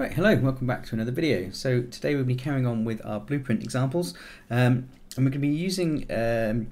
Right, hello, welcome back to another video. So today we'll be carrying on with our blueprint examples um, and we're going to be using um,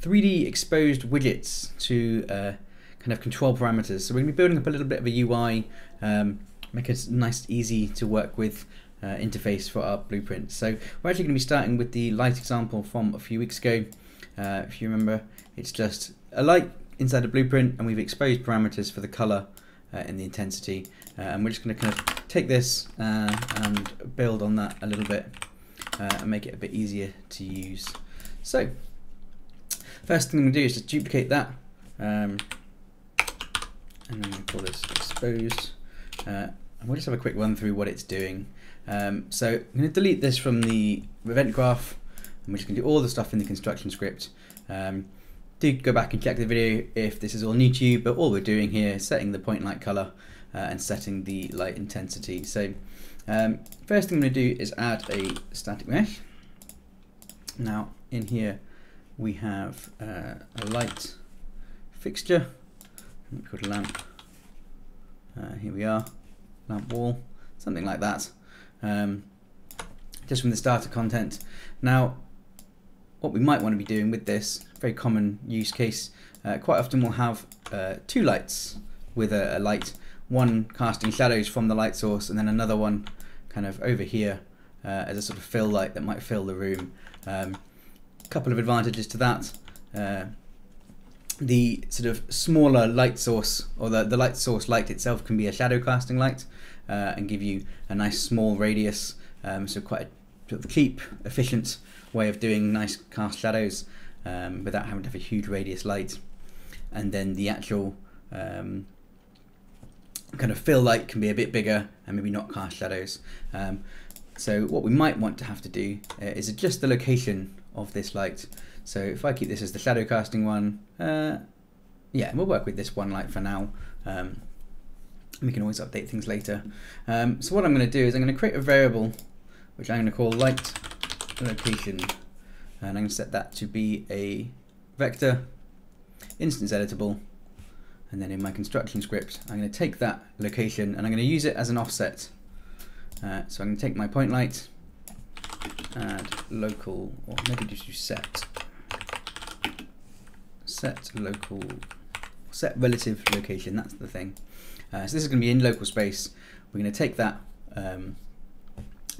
3D exposed widgets to uh, kind of control parameters. So we're going to be building up a little bit of a UI, um, make a nice, easy to work with uh, interface for our blueprint. So we're actually going to be starting with the light example from a few weeks ago. Uh, if you remember, it's just a light inside a blueprint and we've exposed parameters for the color uh, and the intensity. Uh, and we're just going to kind of take this uh, and build on that a little bit uh, and make it a bit easier to use. So, first thing I'm going to do is just duplicate that. Um, and I'm going call this exposed. Uh, and we'll just have a quick run through what it's doing. Um, so I'm going to delete this from the event graph and we're just going to do all the stuff in the construction script. Um, do go back and check the video if this is all new to you, but all we're doing here is setting the point light color uh, and setting the light intensity. So um, first thing I'm going to do is add a static mesh. Now in here we have uh, a light fixture, put lamp, uh, here we are, lamp wall, something like that, um, just from the starter content. Now what we might want to be doing with this, very common use case, uh, quite often we'll have uh, two lights with a, a, light, one casting shadows from the light source and then another one kind of over here uh, as a sort of fill light that might fill the room. A um, couple of advantages to that. Uh, the sort of smaller light source or the, the light source light itself can be a shadow casting light uh, and give you a nice small radius um, so quite a sort of cheap, efficient way of doing nice cast shadows um, without having to have a huge radius light. And then the actual um, kind of fill light can be a bit bigger and maybe not cast shadows. Um, so what we might want to have to do uh, is adjust the location of this light. So if I keep this as the shadow casting one, uh, yeah, we'll work with this one light for now. Um, we can always update things later. Um, so what I'm going to do is I'm going to create a variable which I'm going to call light location and I'm going to set that to be a vector instance editable. And then in my construction script I'm going to take that location and I'm going to use it as an offset. Uh, so I'm going to take my point light add local or maybe just use set. Set local set relative location that's the thing. Uh, so this is going to be in local space. We're going to take that um,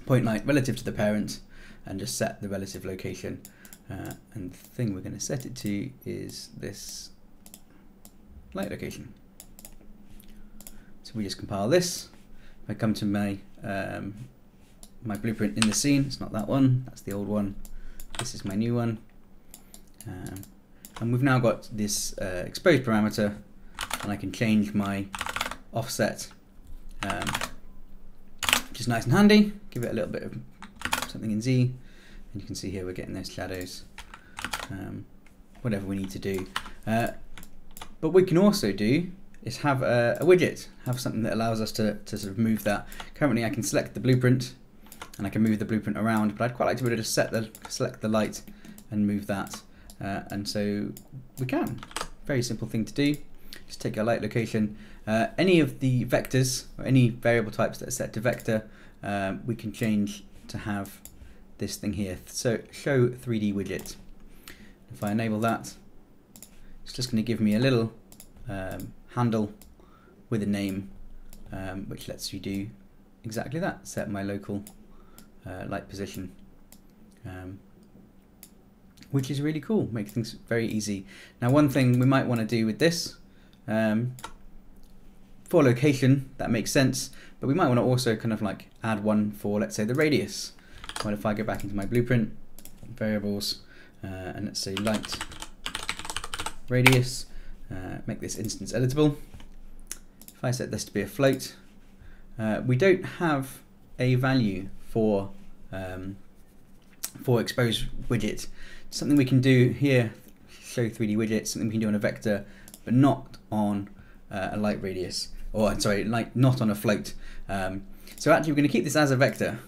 point light relative to the parent and just set the relative location. Uh, and the thing we're going to set it to is this light location. So we just compile this. If I come to my um, my blueprint in the scene, it's not that one, that's the old one. This is my new one. Um, and we've now got this uh, exposed parameter and I can change my offset um, which is nice and handy. Give it a little bit of something in Z, and you can see here we're getting those shadows, um, whatever we need to do. Uh, but we can also do is have a, a, widget, have something that allows us to, to sort of move that. Currently I can select the blueprint and I can move the blueprint around, but I'd quite like to be able to set the, select the light and move that. Uh, and so we can. Very simple thing to do. Just take our light location. Uh, any of the vectors or any variable types that are set to vector, um, we can change to have this thing here. So show 3D widget. If I enable that, it's just going to give me a little um, handle with a name, um, which lets you do exactly that. Set my local uh, light position. Um, which is really cool, make things very easy. Now one thing we might want to do with this um, for location, that makes sense, but we might want to also kind of like add one for, let's say, the radius. What if I go back into my blueprint, variables, uh, and let's say light radius, uh, make this instance editable. If I set this to be a float, uh, we don't have a value for um, for expose widget. Something we can do here, show 3D widget, something we can do on a vector, but not on uh, a light radius, or sorry, light not on a float. Um, so actually we're going to keep this as a vector,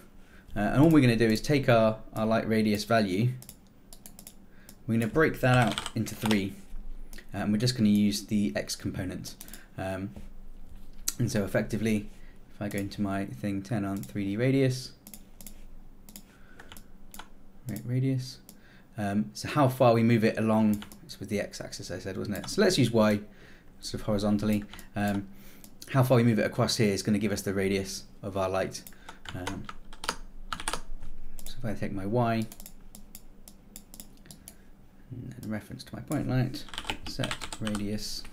uh, and all we're going to do is take our, our light radius value, we're going to break that out into three, and we're just going to use the x component. Um, and so effectively, if I go into my thing, turn on 3D radius, right, radius. Um, so how far we move it along, it's with the x-axis I said, wasn't it? So let's use y, sort of horizontally. Um, how far we move it across here is going to give us the radius of our light. Um, so if I take my y, and reference to my point light, set radius,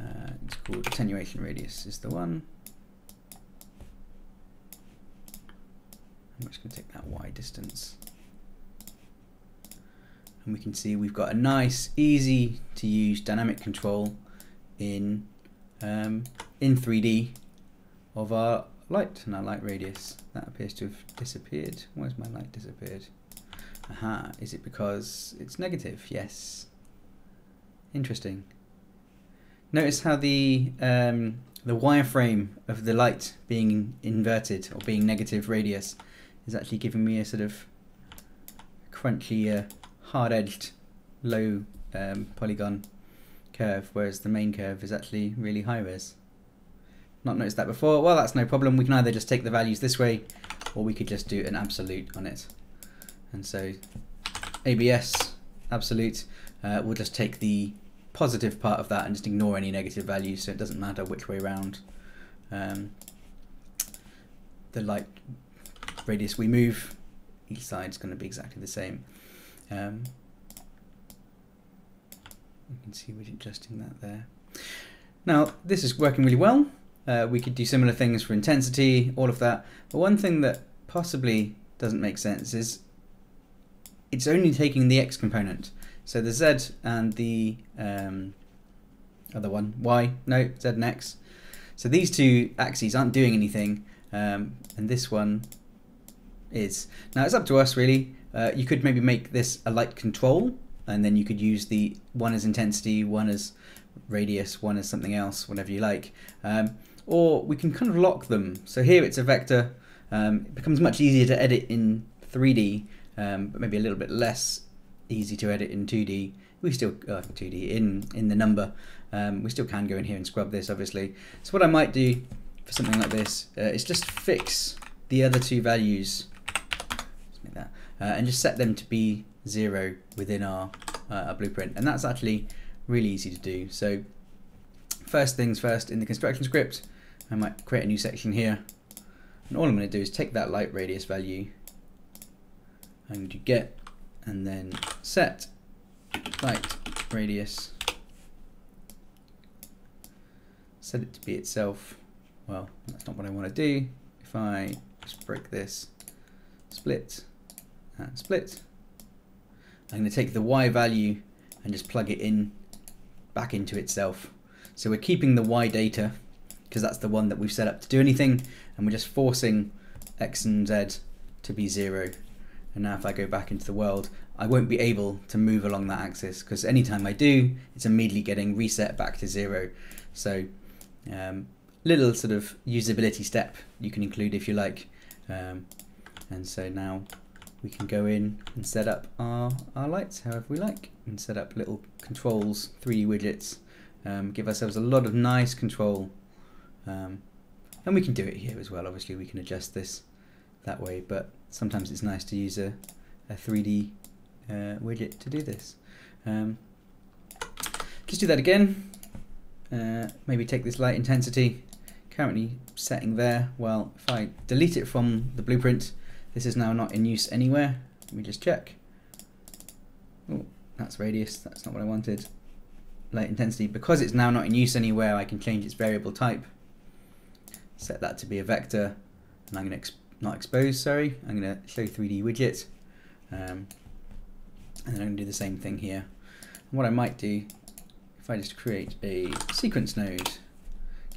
uh, it's called attenuation radius is the one. I'm just going to take that y distance. And we can see we've got a nice, easy to use dynamic control in um, in 3D of our light and our light radius. That appears to have disappeared. Where's my light disappeared? Aha, is it because it's negative? Yes. Interesting. Notice how the um, the wireframe of the light being inverted or being negative radius is actually giving me a sort of crunchy, uh, hard-edged, low um, polygon curve, whereas the main curve is actually really high res. Not noticed that before. Well, that's no problem. We can either just take the values this way, or we could just do an absolute on it. And so ABS absolute, uh, we'll just take the positive part of that and just ignore any negative values, so it doesn't matter which way around um, the light radius we move, each side is going to be exactly the same. Um, you can see we're adjusting that there. Now, this is working really well. Uh, we could do similar things for intensity, all of that. But one thing that possibly doesn't make sense is it's only taking the x component. So the z and the um, other one, y, no, z and x. So these two axes aren't doing anything, um, and this one is. Now it's up to us really. Uh, you could maybe make this a light control, and then you could use the one as intensity, one as radius, one as something else, whatever you like. Um, or we can kind of lock them. So here it's a vector. Um, it becomes much easier to edit in 3D, um, but maybe a little bit less easy to edit in 2D. We still uh, 2D in in the number. Um, we still can go in here and scrub this, obviously. So what I might do for something like this uh, is just fix the other two values that, uh, and just set them to be zero within our, uh, our blueprint. And that's actually really easy to do. So first things first, in the construction script, I might create a new section here. And all I'm going to do is take that light radius value. I'm get and then set light radius. Set it to be itself. Well, that's not what I want to do. If I just break this, split, and split, I'm going to take the y value and just plug it in back into itself. So we're keeping the y data because that's the one that we've set up to do anything and we're just forcing x and z to be zero. And now if I go back into the world, I won't be able to move along that axis because anytime I do, it's immediately getting reset back to zero. So um, little sort of usability step you can include if you like. Um, and so now we can go in and set up our, our lights however we like and set up little controls, 3D widgets, um, give ourselves a lot of nice control. Um, and we can do it here as well, obviously we can adjust this that way, but sometimes it's nice to use a, a 3D uh, widget to do this. Um, let's do that again. Uh, maybe take this light intensity, currently setting there. Well, if I delete it from the blueprint, this is now not in use anywhere. Let me just check. Oh, that's radius, that's not what I wanted. Light intensity, because it's now not in use anywhere, I can change its variable type. Set that to be a vector, and I'm going to not expose, sorry. I'm going to show 3D widget. Um, and then I'm going to do the same thing here. And what I might do, if I just create a sequence node,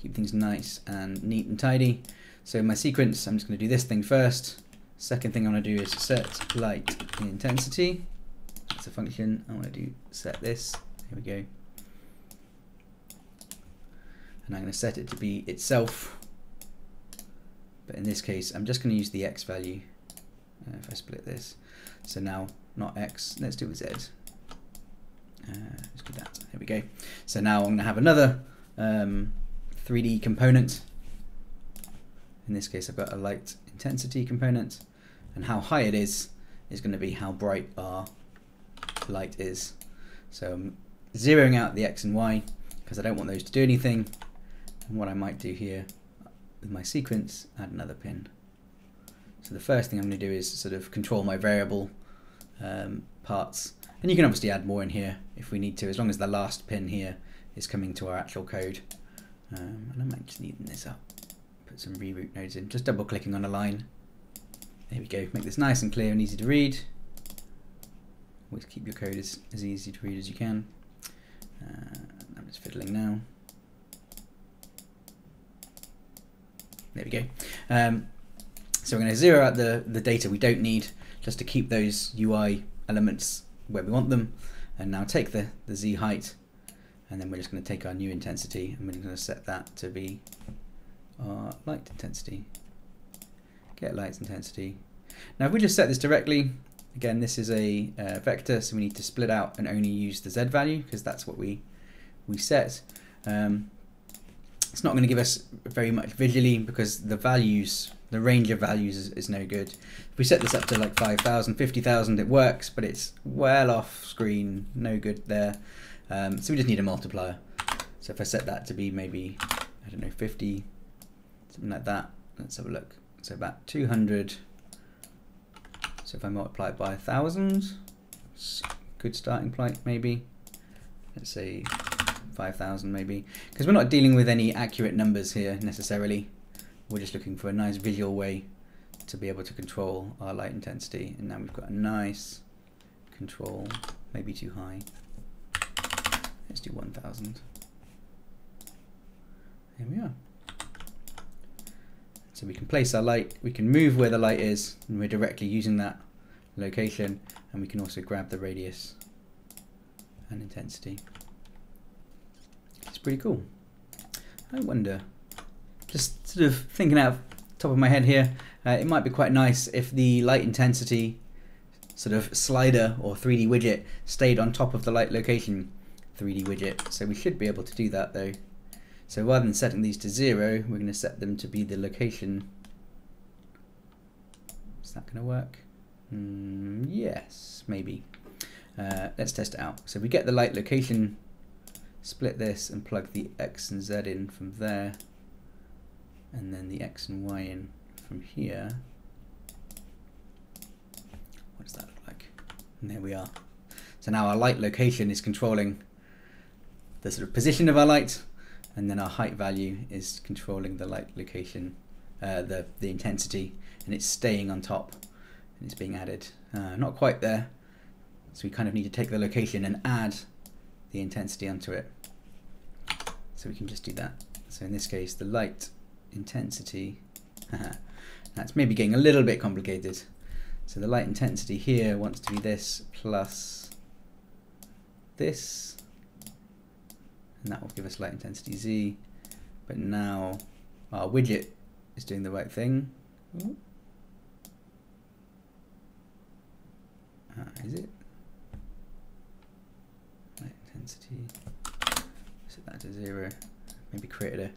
keep things nice and neat and tidy. So my sequence, I'm just going to do this thing first. Second thing I want to do is set light intensity. That's a function. I want to do set this. Here we go. And I'm going to set it to be itself. But in this case, I'm just going to use the x value. Uh, if I split this. So now, not x, let's do a z. Uh, let's do that. Here we go. So now I'm going to have another um, 3D component In this case, I've got a light intensity component, and how high it is is going to be how bright our light is. So I'm zeroing out the X and Y because I don't want those to do anything. And what I might do here with my sequence, add another pin. So the first thing I'm going to do is sort of control my variable um, parts. And you can obviously add more in here if we need to, as long as the last pin here is coming to our actual code. Um, and I might just neaten this up, put some reroute nodes in, just double clicking on a line. There we go, make this nice and clear and easy to read. Always keep your code as, as easy to read as you can. Uh, I'm just fiddling now. There we go. Um, so we're going to zero out the, the data we don't need just to keep those UI elements where we want them. And now take the, the Z height and then we're just going to take our new intensity and we're going to set that to be our light intensity. Get light intensity. Now if we just set this directly, again this is a uh, vector so we need to split out and only use the Z value because that's what we, we set. Um, it's not going to give us very much visually because the values, the range of values is, is no good. If we set this up to like 5,000, 50,000, it works, but it's well off screen, no good there. Um, so we just need a multiplier. So if I set that to be maybe, I don't know, 50, something like that, let's have a look. So about 200. So if I multiply it by a thousand, good starting point maybe. Let's say 5,000 maybe, because we're not dealing with any accurate numbers here necessarily. We're just looking for a nice visual way to be able to control our light intensity. And now we've got a nice control, maybe too high. Let's do 1,000. Here we are. So we can place our light, we can move where the light is, and we're directly using that location, and we can also grab the radius and intensity pretty cool. I wonder, just sort of thinking out of top of my head here, uh, it might be quite nice if the light intensity sort of slider or 3D widget stayed on top of the light location 3D widget. So we should be able to do that though. So rather than setting these to zero, we're going to set them to be the location. Is that going to work? Mm, yes, maybe. Uh, let's test it out. So we get the light location split this and plug the X and Z in from there and then the X and Y in from here. What does that look like? And there we are. So now our light location is controlling the sort of position of our light and then our height value is controlling the light location, uh, the, the intensity and it's staying on top and it's being added. Uh, not quite there, so we kind of need to take the location and add the intensity onto it. So we can just do that. So in this case, the light intensity, that's maybe getting a little bit complicated. So the light intensity here wants to be this plus this, and that will give us light intensity Z. But now our widget is doing the right thing. Uh, is it? Light intensity that to zero. Maybe created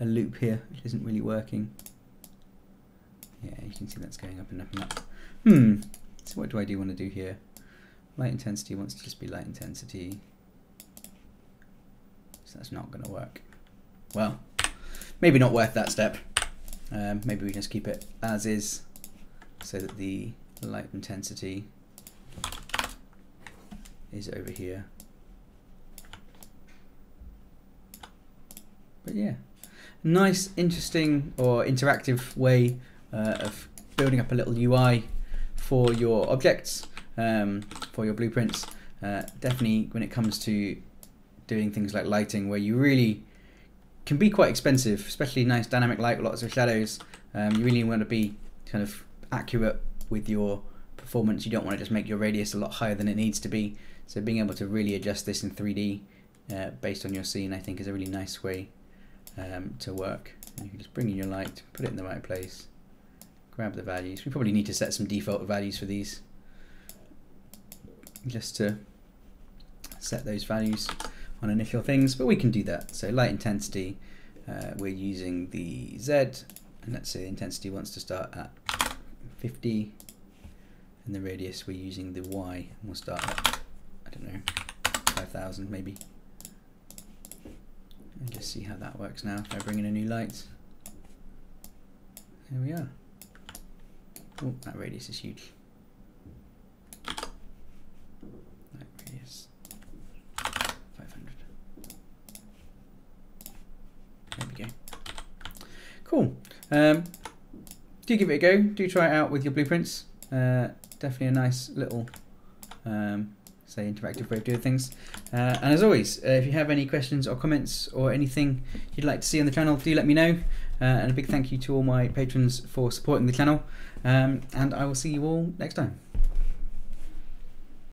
a, a loop here, which isn't really working. Yeah, you can see that's going up and up and up. Hmm, so what do I do want to do here? Light intensity wants to just be light intensity. So that's not going to work. Well, maybe not worth that step. Um, maybe we just keep it as is so that the light intensity is over here. But yeah, nice, interesting or interactive way uh, of building up a little UI for your objects, um, for your blueprints. Uh, definitely when it comes to doing things like lighting where you really can be quite expensive, especially nice dynamic light, lots of shadows. Um, you really want to be kind of accurate with your performance. You don't want to just make your radius a lot higher than it needs to be. So being able to really adjust this in 3D uh, based on your scene, I think is a really nice way um, to work. And you can just bring in your light, put it in the right place, grab the values. We probably need to set some default values for these just to set those values on initial things, but we can do that. So light intensity, uh, we're using the Z and let's say the intensity wants to start at 50 and the radius we're using the y and we'll start at I don't know 5000 maybe and just see how that works now. If I bring in a new light. Here we are. Oh that radius is huge. That radius. 500 there we go. Cool. Um, do give it a go. Do try it out with your blueprints. Uh, definitely a nice little um, say interactive way of doing things. Uh, and as always uh, if you have any questions or comments or anything you'd like to see on the channel do let me know. Uh, and a big thank you to all my patrons for supporting the channel. Um, and I will see you all next time